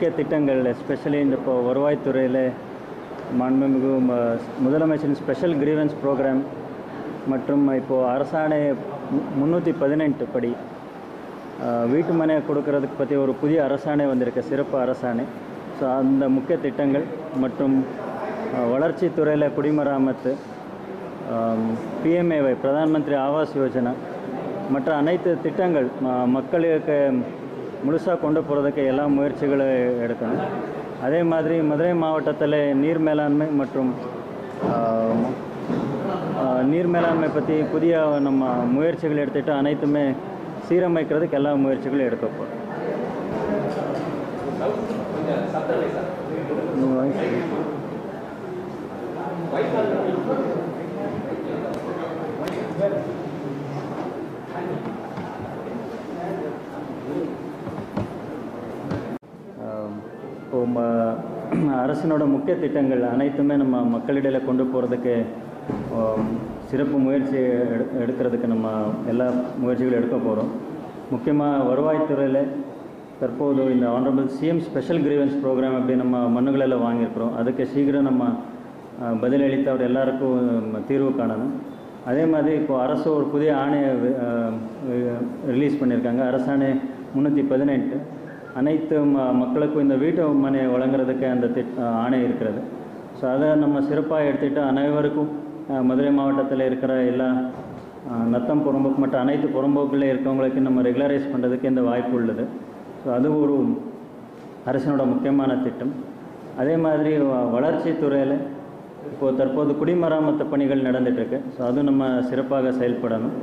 முக்கிய திட்டங்கள் எஸ்பெஷலி இந்த இப்போ வருவாய்த்துறையில் மாண்புமிகு முதலமைச்சரின் ஸ்பெஷல் கிரீவன்ஸ் ப்ரோக்ராம் மற்றும் இப்போது அரசாணை முந்நூற்றி பதினெட்டு படி வீட்டு மனையை கொடுக்கறதுக்கு பற்றி ஒரு புதிய அரசாணை வந்திருக்கு சிறப்பு அரசாணை. ஸோ அந்த முக்கிய திட்டங்கள் மற்றும் வளர்ச்சித்துறையில் துறையில் குடிமராமத்து பிஎம்ஏவை பிரதான் மந்திரி ஆவாஸ் யோஜனா மற்ற அனைத்து திட்டங்கள் மக்களுக்கு முழுசாக கொண்டு போகிறதுக்கு எல்லா முயற்சிகளும் எடுக்கணும். அதே மாதிரி மதுரை மாவட்டத்தில் நீர் மேலாண்மை மற்றும் நீர் மேலாண்மை பற்றி புதிய நம்ம முயற்சிகள் எடுத்துகிட்டு அனைத்துமே சீரமைக்கிறதுக்கு எல்லா முயற்சிகளும் எடுக்க போகிறோம் ஆம், நம்ம அரசினோட முக்கிய திட்டங்கள் அனைத்துமே நம்ம மக்களிடையில் கொண்டு போகிறதுக்கு சிறப்பு முயற்சி எடு எடுக்கிறதுக்கு நம்ம எல்லா முயற்சிகளும் எடுக்க போகிறோம் முக்கியமாக வருவாய்த்துறையில் தற்போது இந்த honourable CM special grievance programme அப்படி நம்ம மனுகளெல்லாம் வாங்கியிருக்கிறோம். அதுக்கு சீக்கிரம் நம்ம பதிலளித்து அவர் எல்லாருக்கும் தீர்வு காணணும். அதே மாதிரி இப்போது அரசு ஒரு புதிய ஆணையை ரிலீஸ் பண்ணியிருக்காங்க. அரசாணை முந்நூற்றி பதினெட்டு. அனைத்து ம மக்களுக்கும் இந்த வீட்டு மனை வழங்குறதுக்கு அந்த திட் ஆணை இருக்கிறது. ஸோ அதை நம்ம சிறப்பாக எடுத்துகிட்டு அனைவருக்கும் மதுரை மாவட்டத்தில் இருக்கிற எல்லா நத்தம் புறம்போக்கு மற்ற அனைத்து புறம்போக்கில் இருக்கவங்களுக்கு நம்ம ரெகுலரைஸ் பண்ணுறதுக்கு இந்த வாய்ப்பு உள்ளது. ஸோ அது ஒரு அரசினோட முக்கியமான திட்டம். அதே மாதிரி வ- துறையில் இப்போது தற்போது குடிமராமத்து பணிகள் நடந்துகிட்ருக்கு. ஸோ அதுவும் நம்ம சிறப்பாக செயல்படணும்.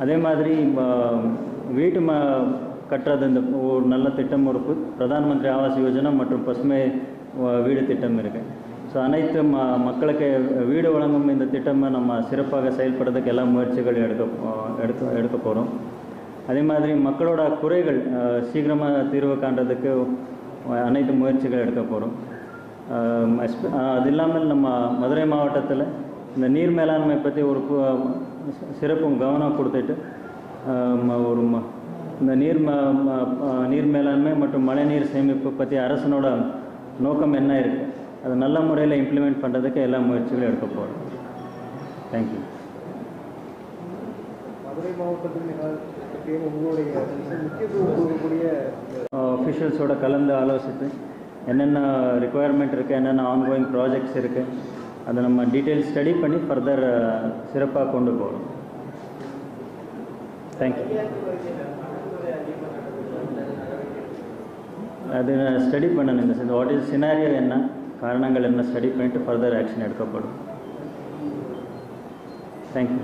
அதே மாதிரி வீட்டு ம கட்டுறது இந்த ஒரு நல்ல திட்டம் ஒரு பிரதான் மந்திரி ஆவாஸ் யோஜனா மற்றும் பசுமை வீடு திட்டம் இருக்குது ஸோ அனைத்து ம மக்களுக்கு வீடு வழங்கும் இந்த திட்டமை நம்ம சிறப்பாக செயல்படுறதுக்கு எல்லா முயற்சிகள் எடுக்க எடுக்க எடுக்க போகிறோம் அதே மாதிரி மக்களோட குறைகள் சீக்கிரமாக தீர்வு காண்றதுக்கு அனைத்து முயற்சிகள் எடுக்க போகிறோம் அது இல்லாமல் நம்ம மதுரை மாவட்டத்தில் இந்த நீர் மேலாண்மை பற்றி ஒரு சிறப்பும் கவனம் கொடுத்துட்டு ம- ஒரு இந்த நீர் நீர் மேலாண்மை மற்றும் மழைநீர் சேமிப்பு பற்றி அரசனோட நோக்கம் என்ன இருக்குது அதை நல்ல முறையில் இம்ப்ளிமெண்ட் பண்ணுறதுக்கு எல்லா முயற்சிகளும் எடுக்க போகிறோம் தேங்க்யூ மதுரை மாவட்டத்தில் உங்களுடைய முக்கியத்துவம் கலந்து ஆலோசித்து என்னென்ன ரிக்குவயர்மெண்ட் இருக்குது என்னென்ன ஆன்கோயிங் ப்ராஜெக்ட்ஸ் இருக்குது அதை நம்ம டீட்டெயில் ஸ்டடி பண்ணி ஃபர்தர் சிறப்பாக கொண்டு போகிறோம் தேங்க்யூ அது ஸ்டடி பண்ணணும் இந்த சென்ஸ் வாட் இஸ் சினாரியோ என்ன? காரணங்கள் என்ன? ஸ்டடி பண்ணிட்டு ஃபர்தர் ஆக்ஷன் எடுக்கப்படும். தேங்க்யூ